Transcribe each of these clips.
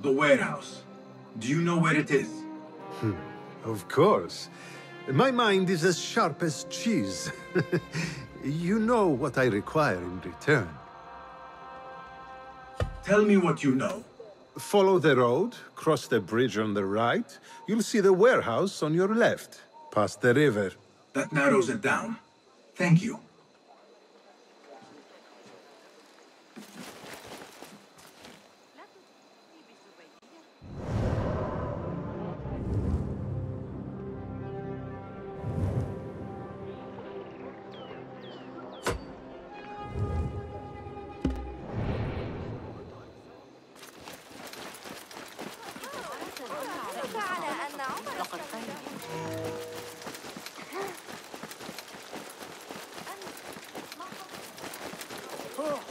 The warehouse. Do you know where it is? Hmm, of course. My mind is as sharp as cheese. you know what I require in return. Tell me what you know. Follow the road, cross the bridge on the right. You'll see the warehouse on your left, past the river. That narrows it down. Thank you. The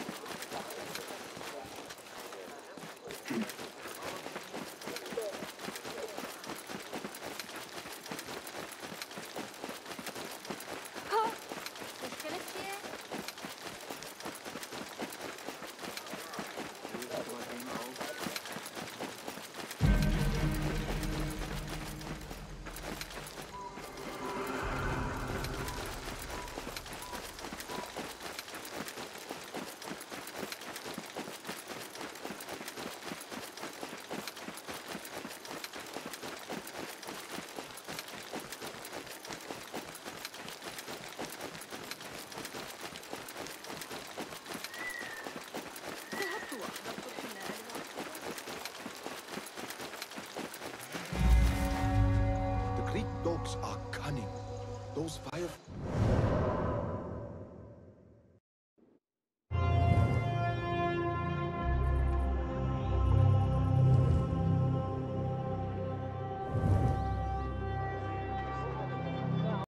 Greek dogs are cunning. Those fire...